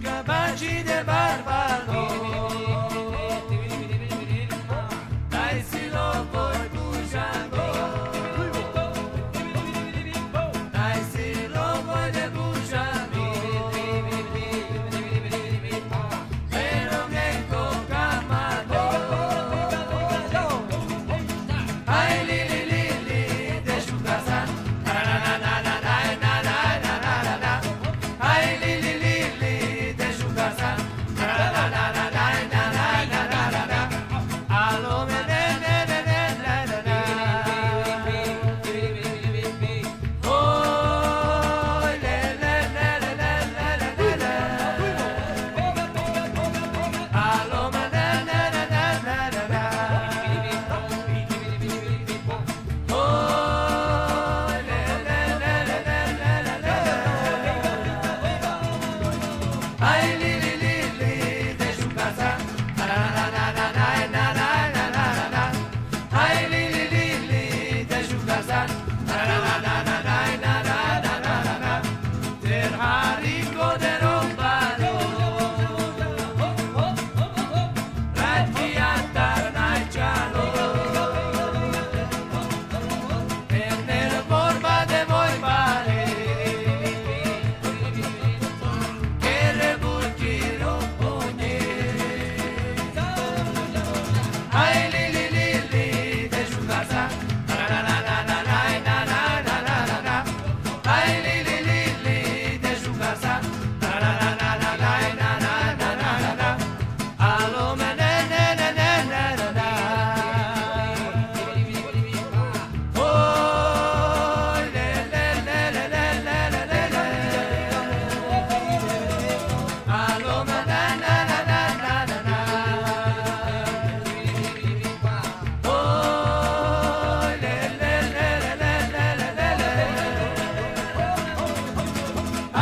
Cabagi de Barba high.